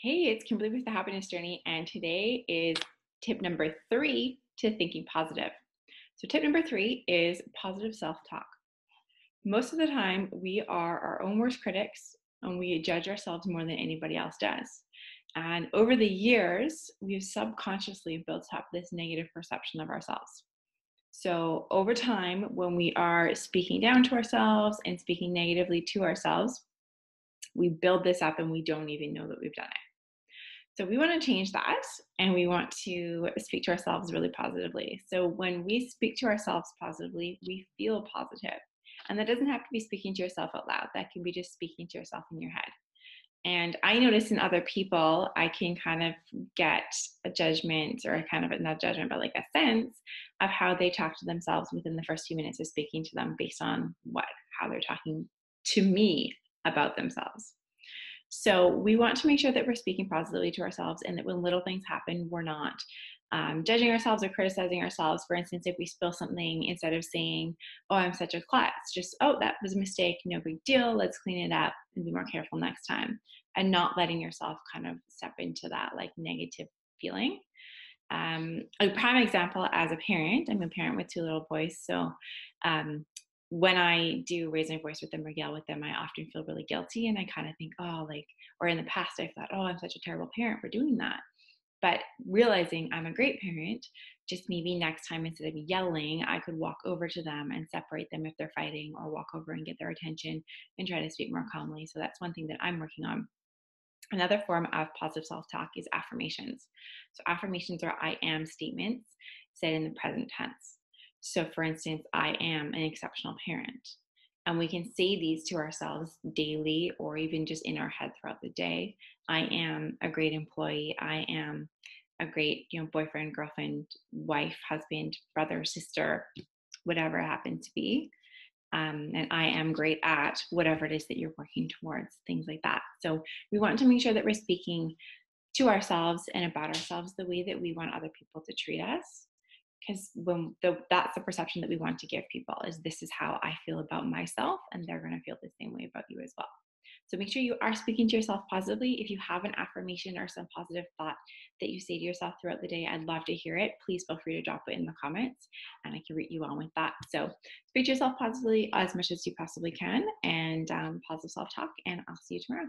Hey, it's Kimberly with the Happyness Journey, and today is tip number three to thinking positive. So, tip number three is positive self talk. Most of the time, we are our own worst critics and we judge ourselves more than anybody else does. And over the years, we've subconsciously built up this negative perception of ourselves. So, over time, when we are speaking down to ourselves and speaking negatively to ourselves, we build this up and we don't even know that we've done it. So we want to change that and we want to speak to ourselves really positively. So when we speak to ourselves positively, we feel positive. And that doesn't have to be speaking to yourself out loud, that can be just speaking to yourself in your head. And I notice in other people, I can kind of get a judgment or a kind of not judgment, but like a sense of how they talk to themselves within the first few minutes of speaking to them based on what, how they're talking to me about themselves. So we want to make sure that we're speaking positively to ourselves and that when little things happen, we're not um, judging ourselves or criticizing ourselves. For instance, if we spill something, instead of saying, Oh, I'm such a klutz, just, Oh, that was a mistake, no big deal, let's clean it up and be more careful next time. And not letting yourself kind of step into that like negative feeling. Um, a prime example as a parent, I'm a parent with two little boys. So um, when I do raise my voice with them or yell with them, I often feel really guilty and I kind of think, oh, like, or in the past, I thought, oh, I'm such a terrible parent for doing that. But realizing I'm a great parent, just maybe next time instead of yelling, I could walk over to them and separate them if they're fighting or walk over and get their attention and try to speak more calmly. So that's one thing that I'm working on. Another form of positive self talk is affirmations. So, affirmations are I am statements said in the present tense. So, for instance, I am an exceptional parent. And we can say these to ourselves daily or even just in our head throughout the day. I am a great employee. I am a great, you know, boyfriend, girlfriend, wife, husband, brother, sister, whatever it happens to be. Um, and I am great at whatever it is that you're working towards, things like that. So we want to make sure that we're speaking to ourselves and about ourselves the way that we want other people to treat us because when the, that's the perception that we want to give people is this is how i feel about myself and they're going to feel the same way about you as well. So make sure you are speaking to yourself positively. If you have an affirmation or some positive thought that you say to yourself throughout the day i'd love to hear it please feel free to drop it in the comments and i can read you on with that. So speak to yourself positively as much as you possibly can and um, positive self-talk and i'll see you tomorrow